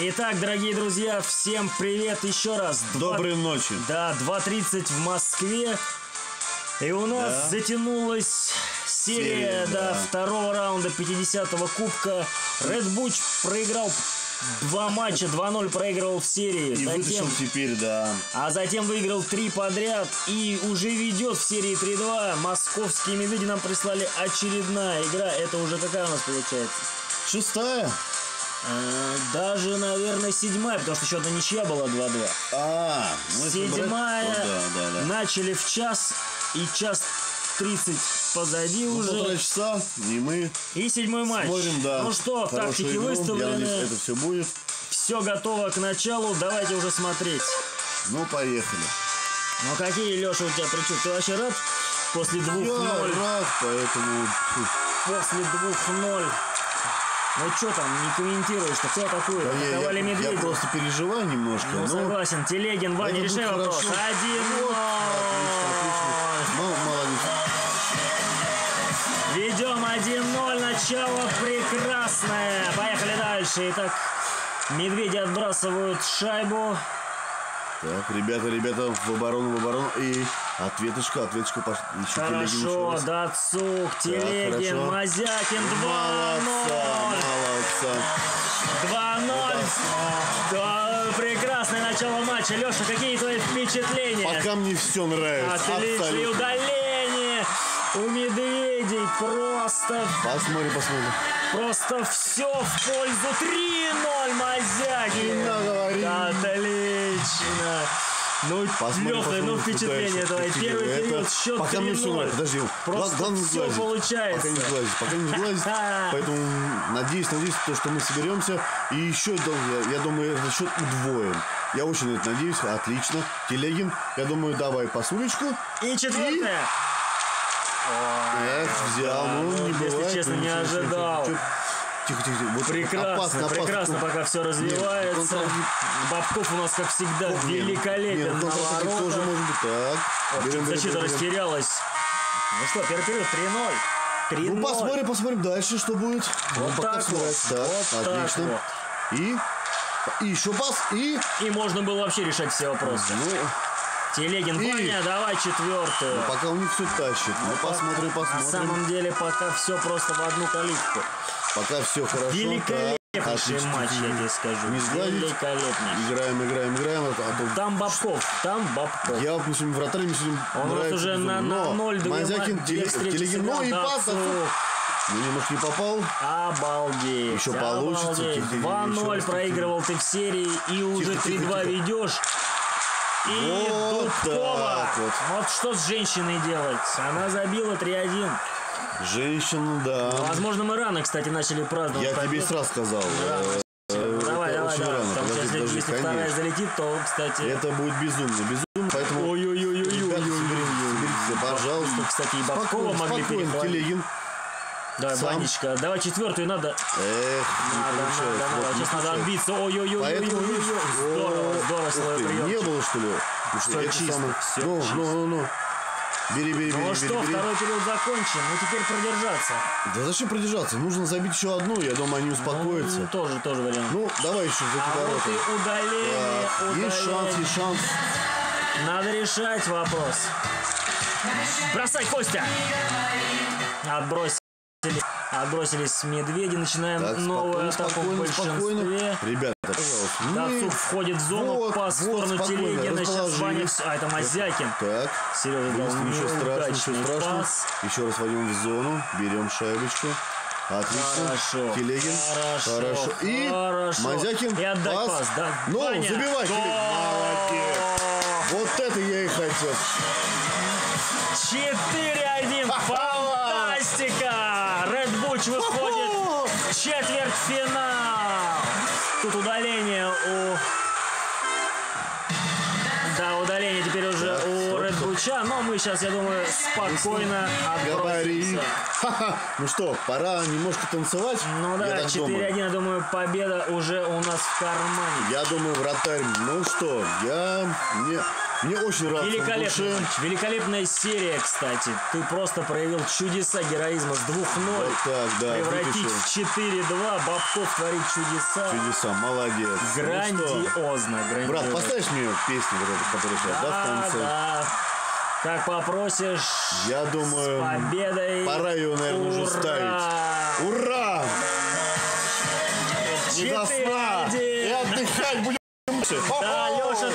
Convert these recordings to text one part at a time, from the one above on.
Итак, дорогие друзья, всем привет еще раз. Два- Доброй ночи. Да, 2.30 в Москве. И у нас Да. затянулась серия, Серия, да, да. второго раунда 50-го кубка. Ред Буч проиграл два матча, 2-0 проигрывал в серии. И Затем- теперь, да. а затем выиграл три подряд и уже ведет в серии 3-2. Московские медведи нам прислали очередная игра. Это уже какая у нас получается? Шестая. Э, Даже, наверное, седьмая, потому что еще одна ничья была 2-2. А, ну если брать, Седьмая. то да, да. Начали в час, и час 30 позади Ну, уже. полтора часа, и мы И седьмой матч. смотрим, да. Ну что, тактики игру. Я выставлены, надеюсь, это все будет. все готово к началу, давайте уже смотреть. Ну, поехали. Ну какие, Леша, у тебя причуды? Ты вообще рад? После Я 2-0. рад, поэтому... После 2-0. Ну что там, не комментируешь, что кто атакует? Да я- Атаковали я, я медведи. просто переживаю немножко. Ну, но согласен, Телегин, Ваня, решай вопрос. хорошо. Один Вот, отлично, отлично. Мол- Молодец. Ведем 1-0, начало прекрасное. Поехали дальше. Итак, медведи отбрасывают шайбу. Так, ребята, ребята, в оборону, в оборону. И ответочка, ответочка пошла. Еще Хорошо. Дацук, Телегин, хорошо. Мазякин, 2-0. Молодца, молодца. 2-0. Да, прекрасное начало матча. Леша, какие твои впечатления? Пока мне все нравится. Отлично. И Абсолютно. удаление у медведей. Просто, Посмотрим, посмотрим. просто все в пользу 3-0 Мазякин. Не наговори. Отлично. Ну, Посмотрим, Леха, посмотрим, ну впечатление давай. Первый это- период, счет Пока мне все 3-0. нравится. Подожди. Просто главное не всё сглазить. получается. Пока не сглазить. Пока не сглазить. Поэтому надеюсь, надеюсь, то, что мы соберемся. И еще, я, я думаю, этот счет удвоим. Я очень на это надеюсь. Отлично. Телегин, я думаю, давай пасулечку. И четвертое. Эх, взял. Ну, ну, не если бывает. честно, Ну, не ожидал. ничего. Тихо, тихо, тихо. Вот Прекрасно, опасно, опасно. прекрасно, пока все развивается. Нет, контр- Бабков у нас, как всегда, Нет, великолепен нет, на контратака тоже может быть. Так. Вот, Берем, берем, Защита берем, растерялась. Ну что, первый период 3-0. 3-0. Ну, посмотрим, посмотрим дальше, что будет. Вот Ну, так вот. Так, вот так отлично. И, и еще пас, и... И можно было вообще решать все вопросы. Ну, Телегин, И- Ваня, давай четвертую. пока у них все тащит. Ну, посмотрим, На посмотрим. самом деле, пока все просто в одну калитку. Пока все хорошо. Великолепнейший Так, отлично. матч, я тебе скажу. Не сгладить. Играем, играем, играем. А то- Там Бабков, там Бабков. Я вот сегодня вратарь, мне сегодня Он нравится уже на, на Но 0 две Мазякин, две встречи Телегин, ну и пас. Ну, немножко не попал. Обалдеть. Еще получится. обалдеть. Тихо, тихо, еще 2-0 раз, проигрывал ты в серии и уже тихо, 3-2 тихо. ведешь. И Вот Дубкова. так вот. Вот что с женщиной делать? Она забила 3-1. Женщина, да. Возможно, мы рано, кстати, начали праздновать. Я тебе сразу сказал. Рано. Э, Давай, это давай, давай. рано. Там Подожди, сейчас, подожди, если вторая конечно. залетит, то, кстати... Это будет безумно, безумно. Поэтому, ребята, Ой-ой-ой-ой-ой. соберитесь, соберитесь, пожалуйста. Кстати, и Бабкова могли перехватить. Давай, Сам. Ванечка, давай четвертую надо. Эх, Надо, надо, надо. не Сейчас надо отбиться. Ой-ой-ой-ой-ой. Здорово, здорово, свой прием. Не было, что ли? Ну, Ну, чисто. ну, ну, ну. Бери, бери, бери, Ну бери, что, бери. второй период закончен. Ну теперь продержаться. Да зачем продержаться? Нужно забить еще одну, я думаю, они успокоятся. Ну, тоже, тоже вариант. Ну, давай еще за а вот и удаление, Так, удаление. Есть шанс, есть шанс. Надо решать вопрос. Бросай, Костя! Отбросили. Отбросились медведи. Начинаем Так, новую спокойно, атаку в спокойно, спокойно. большинстве. Ребята, пожалуйста. Мы- Дацук входит в зону, Вот, пас в вот, сторону спокойно, Телегина. Сейчас вс- А, это Мазякин. Так, Сережа дал быстро, ничего страшного, ничего страшного. пас. Еще раз войдем в зону, берем шайбочку. Отлично. Хорошо. Телегин. Хорошо. И Хорошо. Мазякин. И отдать пас, да. Ну, Ваня. забивай, Гол! Молодец. Вот это я и хотел. 4-1. Фантастика! Ред Буч выходит в четвертьфинал. Тут удаление у... Да, удаление теперь уже Так, у стоп, Ред Буча, но мы сейчас, я думаю, спокойно отбросимся. Ну что, пора немножко танцевать? Ну да, так 4-1, думаю. я думаю, победа уже у нас в кармане. Я думаю, вратарь, ну что, я... Мне... Мне очень рад. Великолепный матч. Великолепная серия, кстати. Ты просто проявил чудеса героизма с 2-0. Вот так, да. Превратить в 4-2. Бабков творит чудеса. Чудеса, молодец. Ну Грандиозно, грандиозно. Брат, поставишь мне песню, которая сейчас, да, в Да, конце? да. Как попросишь. Я С думаю, победой. пора ее, наверное, уже Ура! ставить. Ура! Не до сна! 4-1. И отдыхать будем. Да, Леша.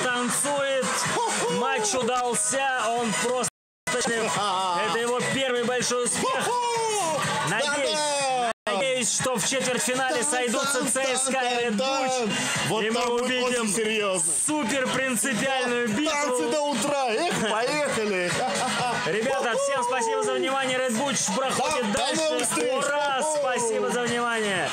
Матч удался. Он просто... Это его первый большой успех. Надеюсь, надеюсь, что в четвертьфинале сойдутся ЦСКА и Red Bull. Вот И мы увидим супер принципиальную Танцы битву. до утра. Эх, поехали. Ребята, всем спасибо за внимание. Red Bull проходит Да, дальше. Ура! Спасибо за внимание.